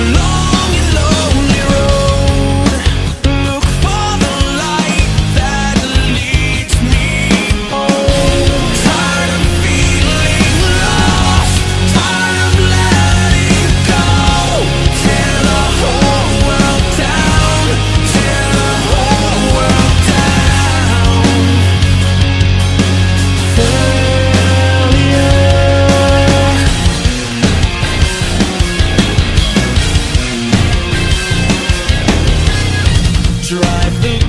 Long. life.